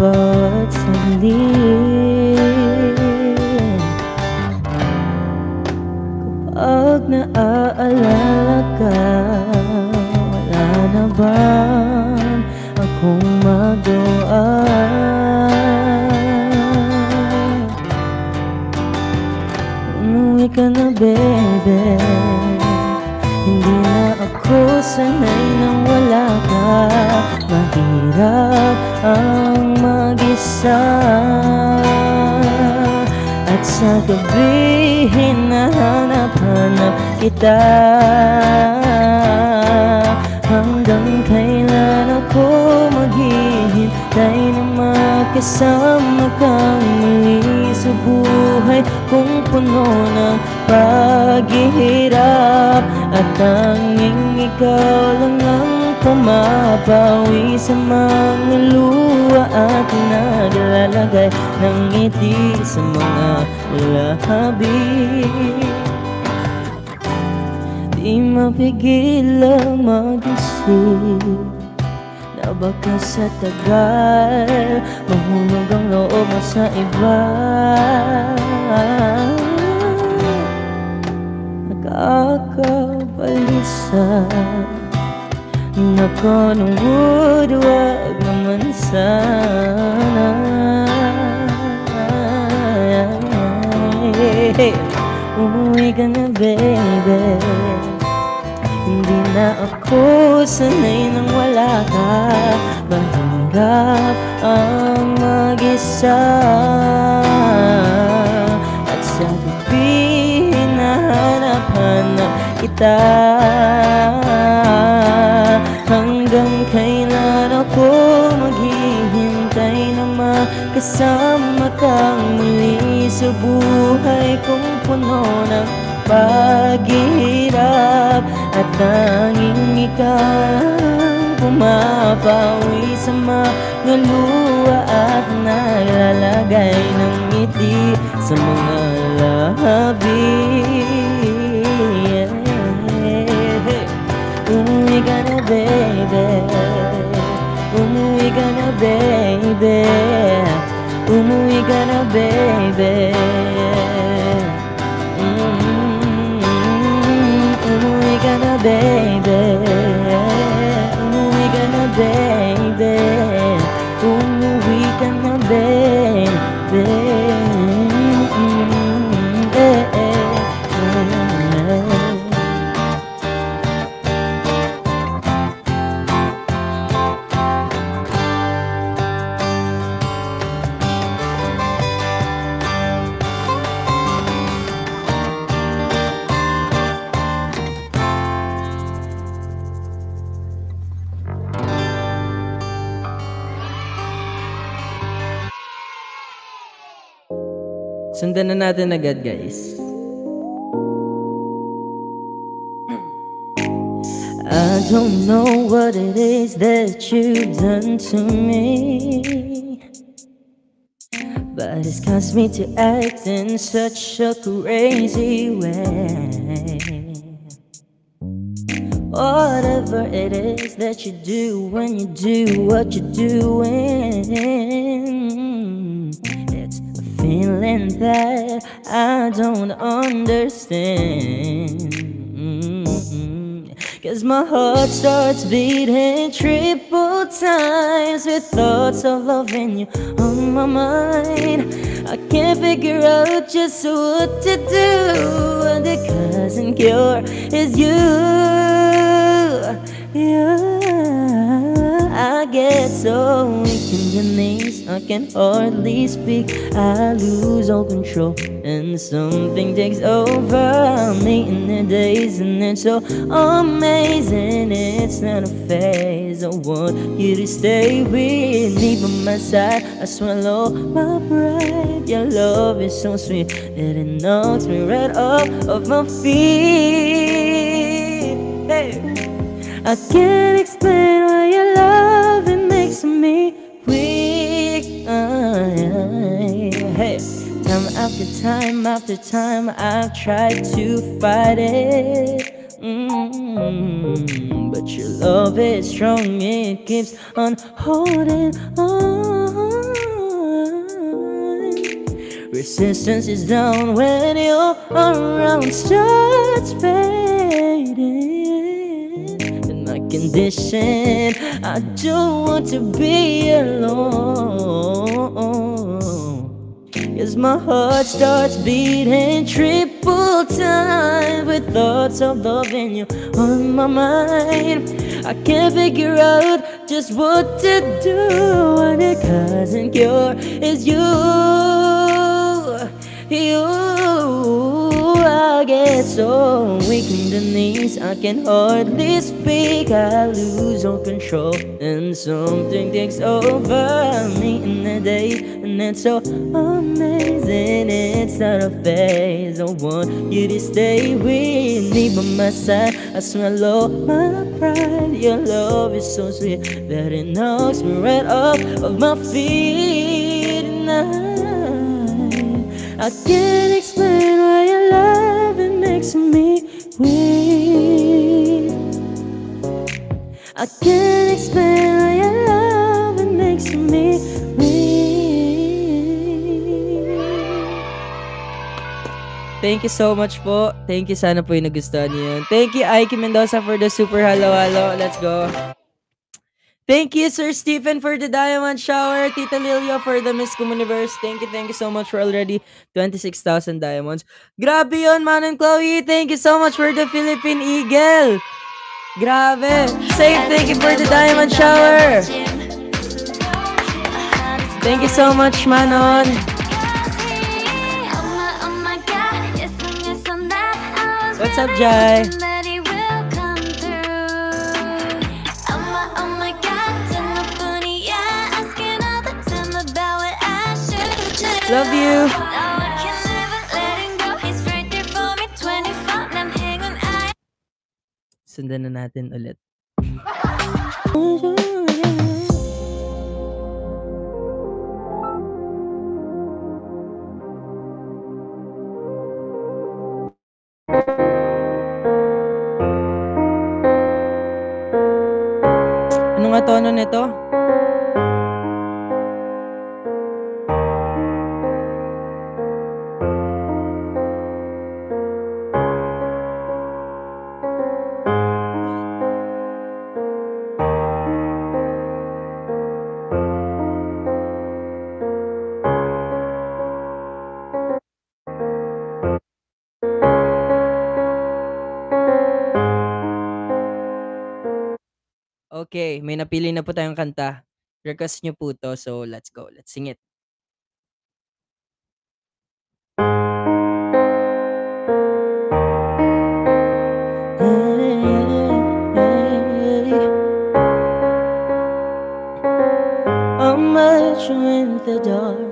bawat sandali Kapag naaalala ka Wala na bang akong magawa? Umuwi ka na baby. Hindi na ako sanay nang wala ka Mahirap ang mag-isa. At sa gabi hinahanap-hanap kita Hanggang kailan ako maghihintay na makasama kang muli sa buhay Kung puno ng paghihirap. At tanging ikaw lang ang pumapawi sa mga luha At naglalagay ng ngiti sa mga labi Di mapigilang mag-isip Na baka sa tagal Mahulog ang loob mo sa iba. Nakakabalisa Nako nung wood, wag naman sana Umuwi ka na baby Hindi na ako sanay nang wala ka. Mahirap ang mag-isa At sa gabi hinahanap-hanap kita makasama kang muli sa buhay kong puno ng paghihirap At tanging ikaw pumapawi sa mga luha At naglalagay ng ngiti sa mga labi. Umuwi ka na baby. Umuwi ka na baby Umuwi ka na baby Sundan na natin agad guys. I don't know what it is that you've done to me But it's caused me to act in such a crazy way Whatever it is that you do when you do what you're doing feeling that I don't understand. Mm-hmm. Cause my heart starts beating triple times With thoughts of loving you on my mind. I can't figure out just what to do And the cousin cure is you. I get so weak in the knees. I can hardly speak. I lose all control And something takes over me in the days And it's so amazing. It's not a phase. I want you to stay with me by my side. I swallow my pride Your love is so sweet That it knocks me right off of my feet. Hey. I can't explain why your love Makes me weak. Hey. Time after time after time, I've tried to fight it. Mm, but your love is strong, it keeps on holding on. Resistance is down when you're around, starts fading. Condition, I don't want to be alone. Cause my heart starts beating triple time with thoughts of loving you on my mind. I can't figure out just what to do when it doesn't cure is you, you. I get so weak in the knees I can hardly speak. I lose all control And something takes over me in the day. And it's so amazing It's not a phase. I want you to stay with me by my side. I swallow my pride. Your love is so sweet That it knocks me right off of my feet I, I can't explain why your love makes me weak. I can't explain why your love it makes me weak. Thank you so much po. Thank you. Sana po yung nagustuhan niyo yun. Thank you, Ike Mendoza, for the super halo-halo. Let's go. Thank you, Sir Stephen, for the diamond shower. Tita Lilia for the Miss Comuniverse. Thank you, thank you so much for already 26,000 diamonds. Grabe yun, Man and Chloe. Thank you so much for the Philippine Eagle. Grabe. Safe, thank you for the diamond shower. Thank you so much, Manon. What's up, Jai? Love you. Sundan na natin ulit. Ano nga tono nito? Okay, may napili na po tayong kanta. Request nyo po to, so let's go. Let's sing it. I met you in the dark,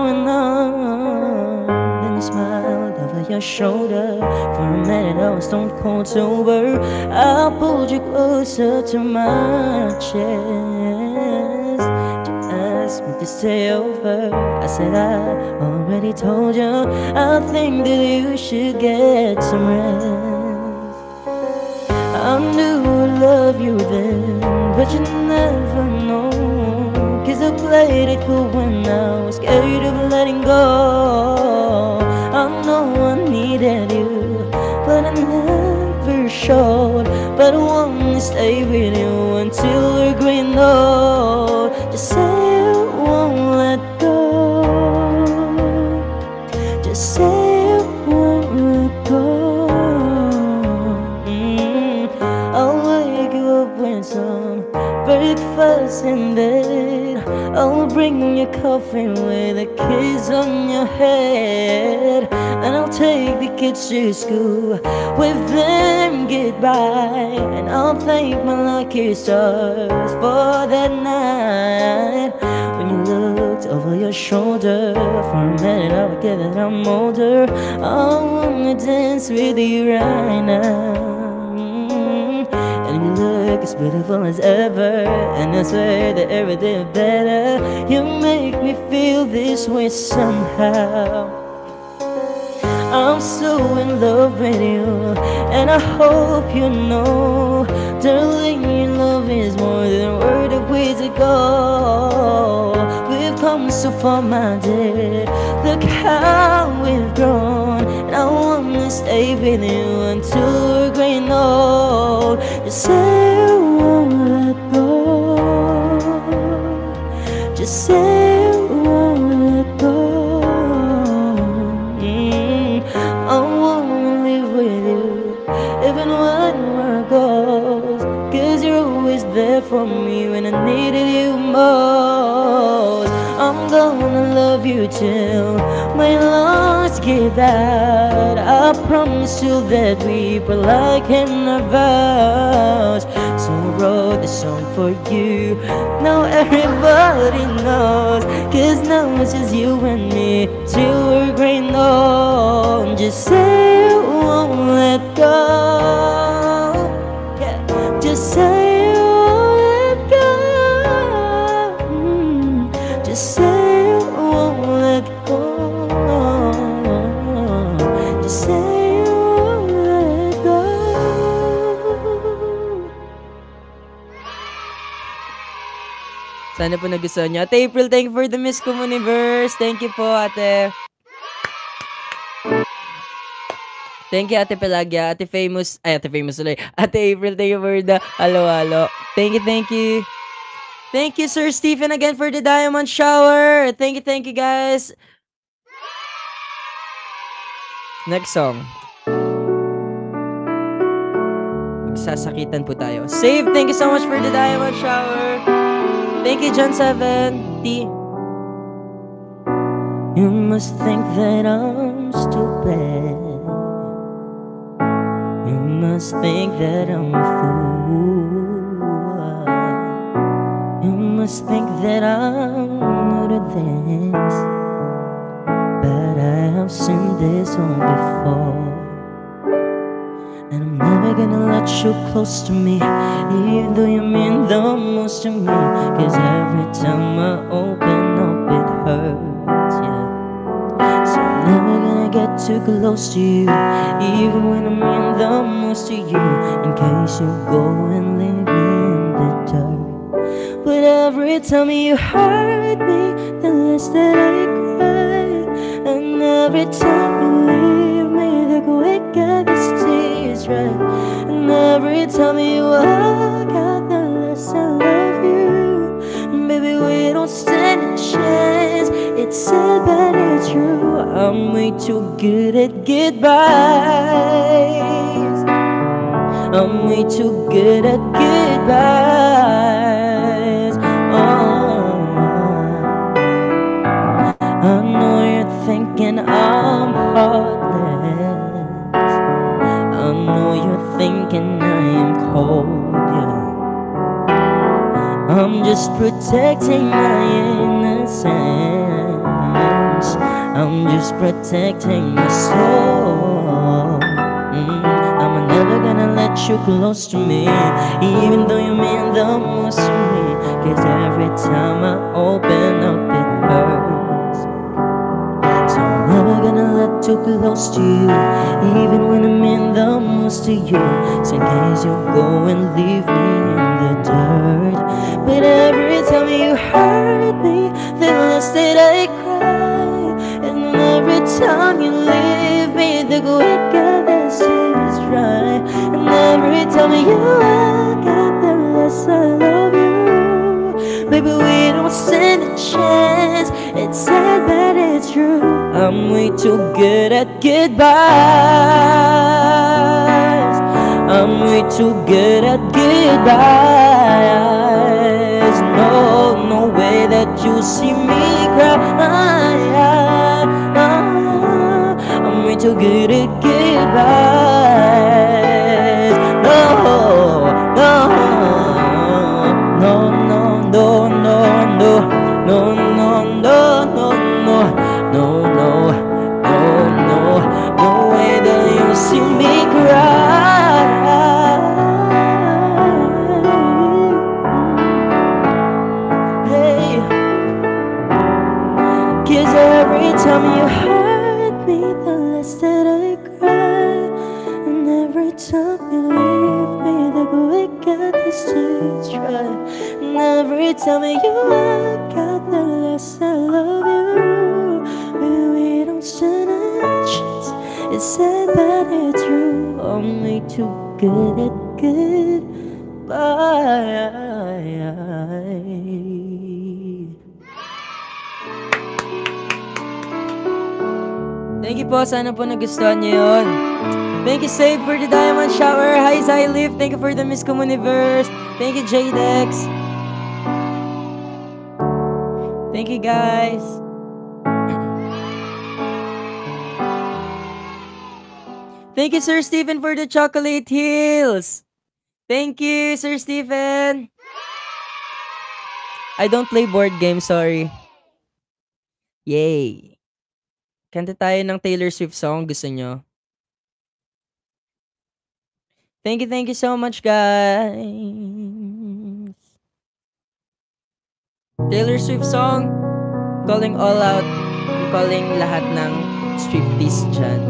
were throwing. Then you smiled over your shoulder. For a minute, I was stone cold sober. I pulled you closer to my chest. You asked me to stay over. I said, I already told you. I think that you should get some rest. I knew I love you then, but you never played it cool when I was scared of letting go. I know I needed you, but I never showed. But I wanna stay with you until we're green old. Just bring you coffee with a kiss on your head. And I'll take the kids to school with them goodbye. And I'll thank my lucky stars for that night. When you looked over your shoulder for a minute, I would get that I'm older. I wanna dance with you right now. As beautiful as ever. And I swear that everything better. You make me feel this way somehow. I'm so in love with you And I hope you know. Darling, your love is more than a word of ways to go come so far, my dear. Look how we've grown. And I wanna stay with you until we're and old Just say you won't let go Just say till my lungs give out I promise you that we were like in our vows So I wrote this song for you. Now everybody knows Cause now it's just you and me. Till we're great old Just say you won't let go Sana po nagustuhan niyo. Ate April, thank you for the Miss Communiverse. Thank you po, ate. Thank you, Ate Pelagia. Ate Famous. Ay, Ate Famous ulit. Ate April, thank you for the halo-halo. Thank you, thank you. Thank you, Sir Stephen, again for the diamond shower. Thank you, thank you, guys. Next song. Magsasakitan po tayo. Save, thank you so much for the diamond shower. Thank you, John 70. You must think that I'm stupid. You must think that I'm a fool. You must think that I'm new to this. But I have seen this all before. Never gonna let you close to me? Even though you mean the most to me? Cause every time I open up it hurts, yeah. So I'm never gonna get too close to you Even when I mean the most to you In case you go and leave me in the dirt. But every time you hurt me The less that I cry And every time dry And every time you walk out The less I love you. Baby, we don't stand a chance. It's sad but it's true. I'm way too good at goodbyes. I'm way too good at goodbyes thinking I am cold, yeah. I'm just protecting my innocence. I'm just protecting my soul. Mm, I'm never gonna let you close to me Even though you mean the most to me. Cause every time I open too close to you. Even when I mean the most to you. So in case you go and leave me in the dirt. But every time you hurt me The less that I cry. And every time you leave me The quicker the tears dry. And every time you walk out The less I love you. Baby, we don't stand a chance. It's sad but it's true I'm way too good at goodbyes. I'm way too good at goodbyes. No, no way that you see me cry. I'm way too good at goodbyes every time you leave me, the quicker the streets dry. And every time you walk out, the less I love you. But we don't stand a chance. It's sad that it's true. Only too good at goodbye. Thank you po. Sana po nagustuhan niyo yun. Thank you, Save, for the Diamond Shower. Hi, Zylif. Thank you for the Miss Communiverse. Thank you, Jdex. Thank you, guys. Thank you, Sir Stephen, for the chocolate heels. Thank you, Sir Stephen. I don't play board games, sorry. Yay. Kanta tayo ng Taylor Swift song, gusto nyo? Thank you, thank you so much, guys. Taylor Swift song, calling all out, calling lahat ng Swifties dyan.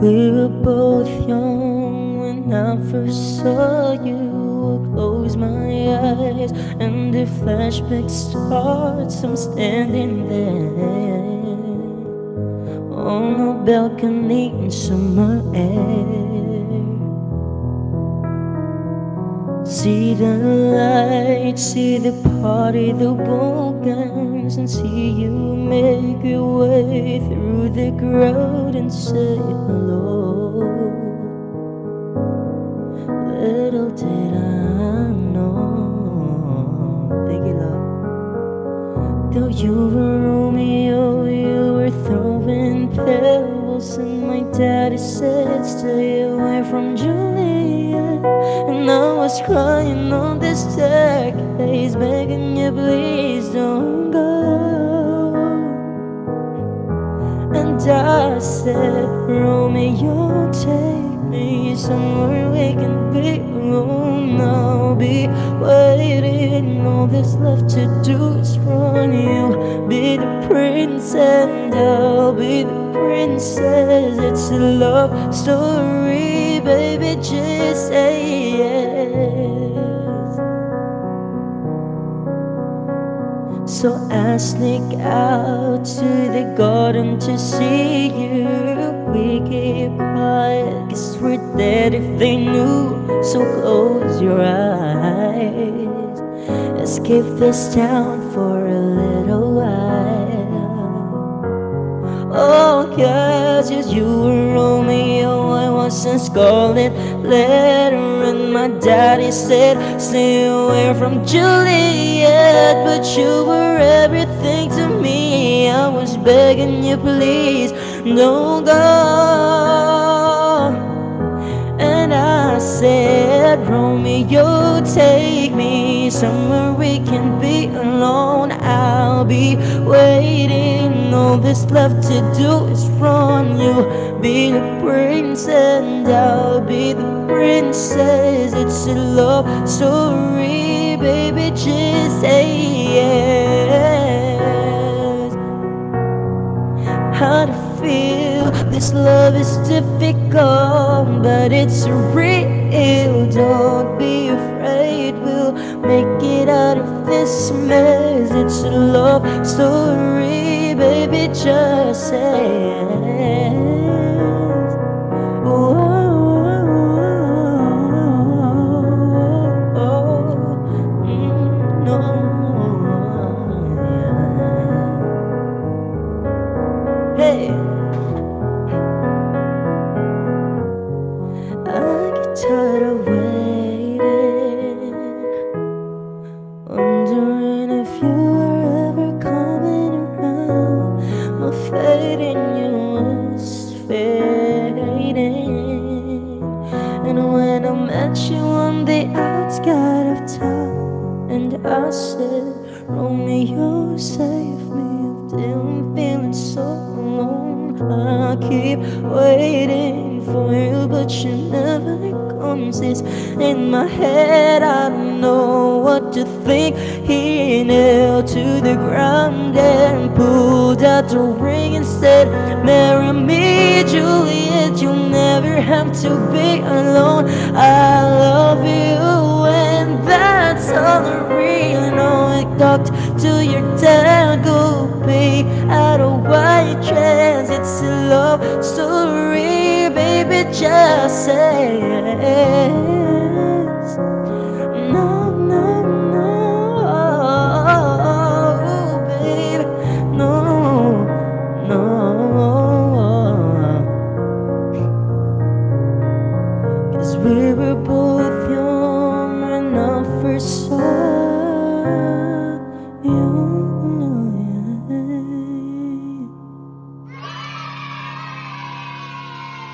We were both young when I first saw you. Close my eyes and the flashback starts. I'm standing there on a balcony in summer air. See the lights, see the party, the games, and see you make your way through the crowd and say hello. Little did I Though you were Romeo, you were throwing pebbles, and my daddy said, Stay away from Juliet. And I was crying on the staircase, begging you, please don't go. And I said, Romeo, take me somewhere we can be oh, alone. I'll be waiting. All there's left to do is run. You be the prince, and I'll be the princess. It's a love story, baby. Just say yes. So I sneak out to the garden to see you. We keep quiet, cause we're dead if they knew. So close your eyes. Escape this town for a little while. Oh, yes, yes, you were Romeo, I was a scarlet letter, and my daddy said, Stay away from Juliet. But you were everything to me. I was begging you, please, don't go. And I said, Romeo, take me somewhere we can be alone. I'll be waiting. All that's left to do is run. You be the prince, and I'll be the princess. It's a love story, baby. Just say yes. How to feel this love is difficult, but it's real. Don't be afraid, mess. It's a love story, baby. Just say yes. I said, Romeo, save me, I'm feeling so alone. I keep waiting for you, but you never come. Since in my head, I don't know what to think. He nailed to the ground and pulled out the ring and said, Marry me, Juliet. You'll never have to be alone. I love you, I talked to your dad, go be out of white dress. It's a love story, baby. Just say.